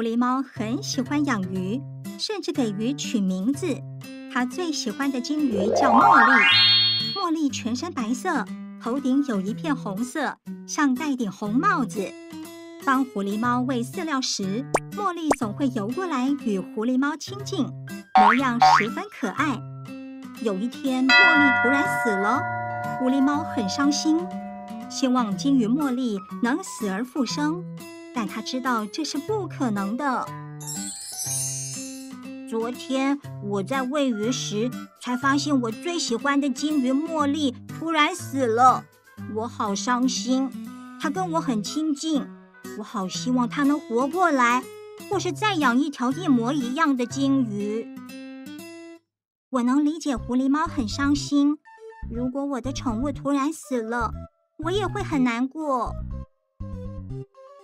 狐狸猫很喜欢养鱼，甚至给鱼取名字。它最喜欢的金鱼叫茉莉。茉莉全身白色，头顶有一片红色，像戴顶红帽子。当狐狸猫喂饲料时，茉莉总会游过来与狐狸猫亲近，模样十分可爱。有一天，茉莉突然死了，狐狸猫很伤心，希望金鱼茉莉能死而复生，但他知道这是不可能的。昨天我在喂鱼时，才发现我最喜欢的金鱼茉莉突然死了，我好伤心。它跟我很亲近，我好希望它能活过来，或是再养一条一模一样的金鱼。我能理解狐狸猫很伤心。如果我的宠物突然死了，我也会很难过。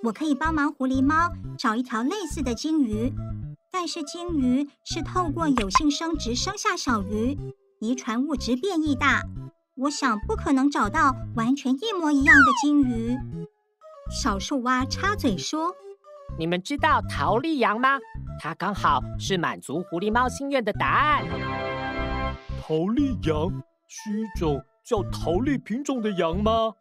我可以帮忙狐狸猫找一条类似的金鱼，但是金鱼是透过有性生殖生下小鱼，遗传物质变异大。我想不可能找到完全一模一样的金鱼。小树蛙插嘴说：“你们知道桃莉羊吗？它刚好是满足狐狸猫心愿的答案。”桃莉羊是一种叫桃莉品种的羊吗？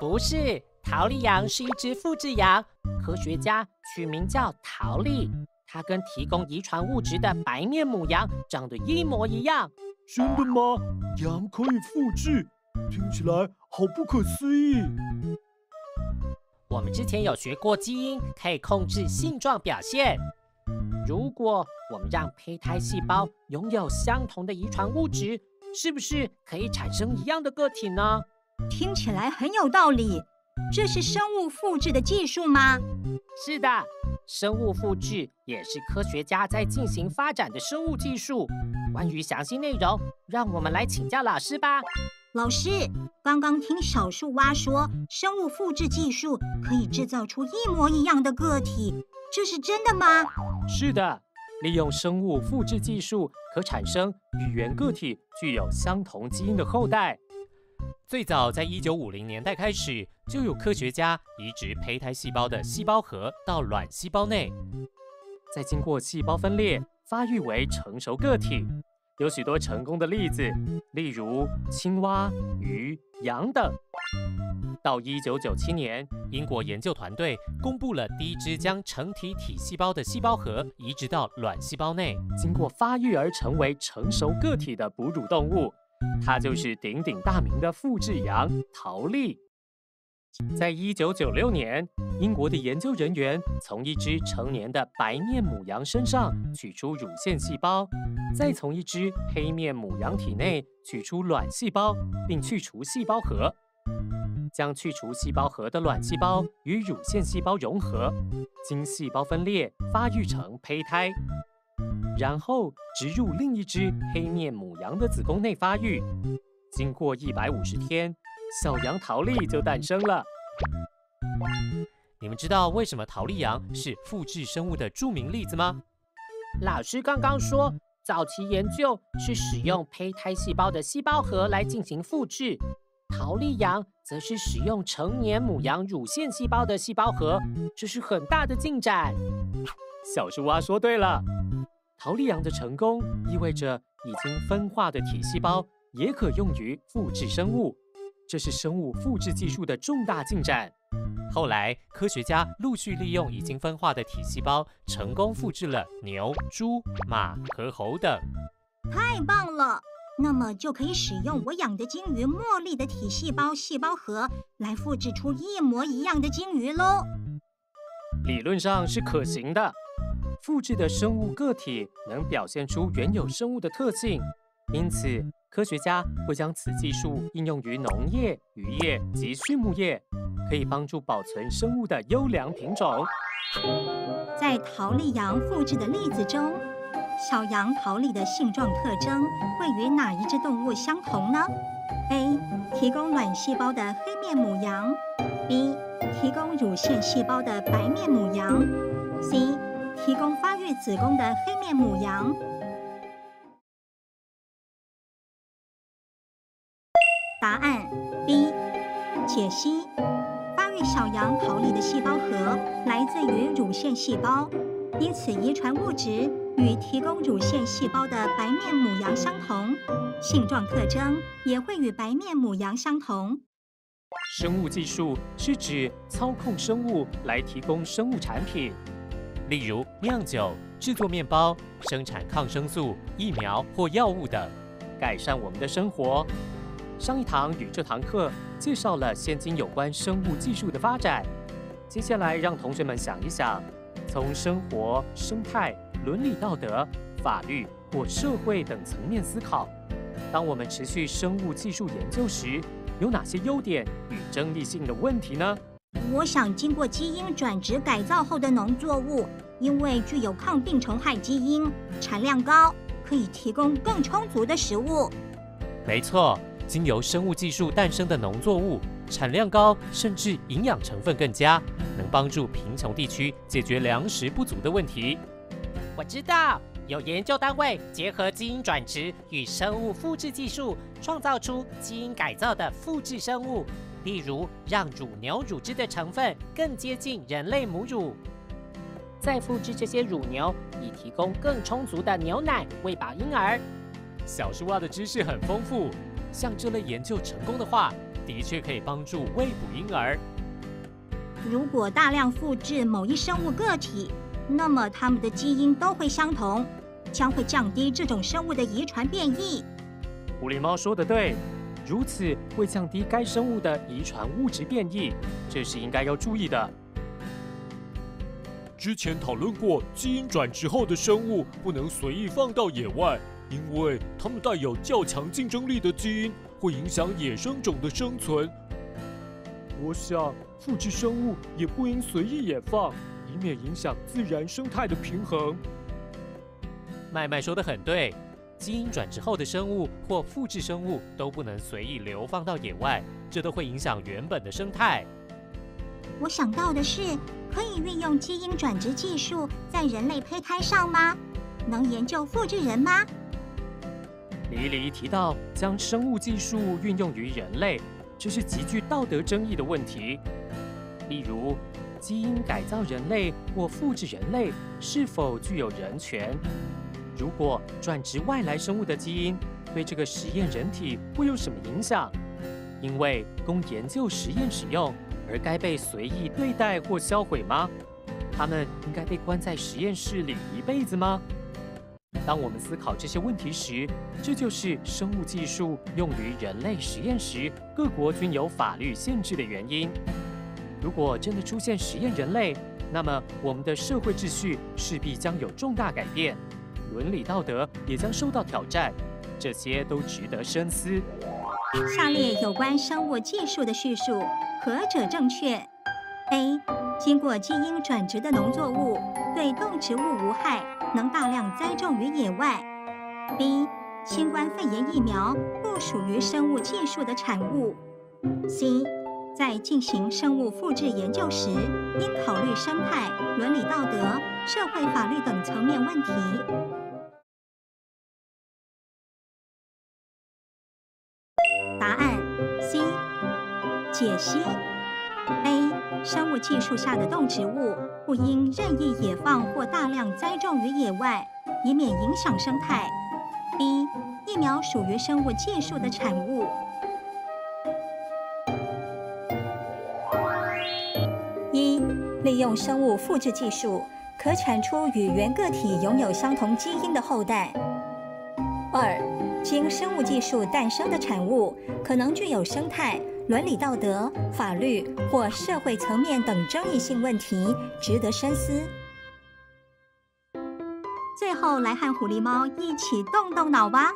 不是，桃莉羊是一只复制羊，科学家取名叫桃莉。它跟提供遗传物质的白面母羊长得一模一样。真的吗？羊可以复制，听起来好不可思议。我们之前有学过基因可以控制性状表现。如果我们让胚胎细胞拥有相同的遗传物质，是不是可以产生一样的个体呢？听起来很有道理。这是生物复制的技术吗？是的，生物复制也是科学家在进行发展的生物技术。关于详细内容，让我们来请教老师吧。老师，刚刚听小树蛙说，生物复制技术可以制造出一模一样的个体，这是真的吗？是的，利用生物复制技术，可产生与原个体具有相同基因的后代。最早在一九五零年代开始，就有科学家移植胚胎细胞的细胞核到卵细胞内，再经过细胞分裂，发育为成熟个体。有许多成功的例子，例如青蛙、鱼、羊等。到一九九七年，英国研究团队公布了第一只将成体体细胞的细胞核移植到卵细胞内，经过发育而成为成熟个体的哺乳动物，它就是鼎鼎大名的复制羊陶丽。在一九九六年，英国的研究人员从一只成年的白面母羊身上取出乳腺细胞，再从一只黑面母羊体内取出卵细胞，并去除细胞核，将去除细胞核的卵细胞与乳腺细胞融合，经细胞分裂发育成胚胎，然后植入另一只黑面母羊的子宫内发育。经过一百五十天。小羊桃莉就诞生了。你们知道为什么桃莉羊是复制生物的著名例子吗？老师刚刚说，早期研究是使用胚胎细胞的细胞核来进行复制，桃莉羊则是使用成年母羊乳腺细胞的细胞核，这是很大的进展。小树蛙说对了，桃莉羊的成功意味着已经分化的体细胞也可用于复制生物。这是生物复制技术的重大进展。后来，科学家陆续利用已经分化的体细胞，成功复制了牛、猪、马和猴等。太棒了！那么就可以使用我养的金鱼茉莉的体细胞细胞核来复制出一模一样的金鱼喽。理论上是可行的。复制的生物个体能表现出原有生物的特性，因此。科学家会将此技术应用于农业、渔业及畜牧业，可以帮助保存生物的优良品种。在桃莉羊复制的例子中，小羊桃莉的性状特征会与哪一只动物相同呢？A. 提供卵细胞的黑面母羊；B. 提供乳腺细胞的白面母羊；C. 提供发育子宫的黑面母羊。答案 B，解析发育小羊桃李的细胞核来自于乳腺细胞，因此遗传物质与提供乳腺细胞的白面母羊相同，性状特征也会与白面母羊相同。生物技术是指操控生物来提供生物产品，例如酿酒、制作面包、生产抗生素、疫苗或药物等，改善我们的生活。上一堂与这堂课介绍了现今有关生物技术的发展。接下来，让同学们想一想，从生活、生态、伦理道德、法律或社会等层面思考，当我们持续生物技术研究时，有哪些优点与争议性的问题呢？我想，经过基因转植改造后的农作物，因为具有抗病虫害基因，产量高，可以提供更充足的食物。没错。经由生物技术诞生的农作物产量高，甚至营养成分更佳，能帮助贫穷地区解决粮食不足的问题。我知道有研究单位结合基因转植与生物复制技术，创造出基因改造的复制生物，例如让乳牛乳汁的成分更接近人类母乳，再复制这些乳牛，以提供更充足的牛奶喂饱婴儿。小树蛙的知识很丰富。像这类研究成功的话，的确可以帮助喂哺婴儿。如果大量复制某一生物个体，那么它们的基因都会相同，将会降低这种生物的遗传变异。狐狸猫说的对，如此会降低该生物的遗传物质变异，这是应该要注意的。之前讨论过，基因转殖后的生物不能随意放到野外。因为它们带有较强竞争力的基因，会影响野生种的生存。我想，复制生物也不应随意野放，以免影响自然生态的平衡。麦麦说的很对，基因转殖后的生物或复制生物都不能随意流放到野外，这都会影响原本的生态。我想到的是，可以运用基因转殖技术在人类胚胎上吗？能研究复制人吗？黎黎提到，将生物技术运用于人类，这是极具道德争议的问题。例如，基因改造人类或复制人类是否具有人权？如果转植外来生物的基因，对这个实验人体会有什么影响？因为供研究实验使用，而该被随意对待或销毁吗？他们应该被关在实验室里一辈子吗？当我们思考这些问题时，这就是生物技术用于人类实验时，各国均有法律限制的原因。如果真的出现实验人类，那么我们的社会秩序势必将有重大改变，伦理道德也将受到挑战，这些都值得深思。下列有关生物技术的叙述，何者正确？A. 经过基因转殖的农作物对动植物无害。能大量栽种于野外。B. 新冠肺炎疫苗不属于生物技术的产物。C. 在进行生物复制研究时，应考虑生态、伦理道德、社会法律等层面问题。答案 C。解析 A。生物技术下的动植物不应任意野放或大量栽种于野外，以免影响生态。B. 疫苗属于生物技术的产物。利用生物复制技术，可产出与原个体拥有相同基因的后代。二、经生物技术诞生的产物，可能具有生态。伦理道德、法律或社会层面等争议性问题，值得深思。最后，来和狐狸猫一起动动脑吧。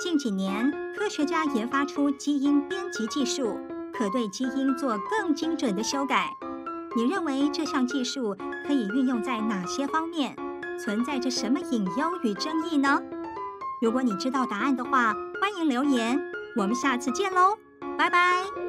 近几年，科学家研发出基因编辑技术，可对基因做更精准的修改。你认为这项技术可以运用在哪些方面？存在着什么隐忧与争议呢？如果你知道答案的话，欢迎留言。我们下次见喽！拜拜。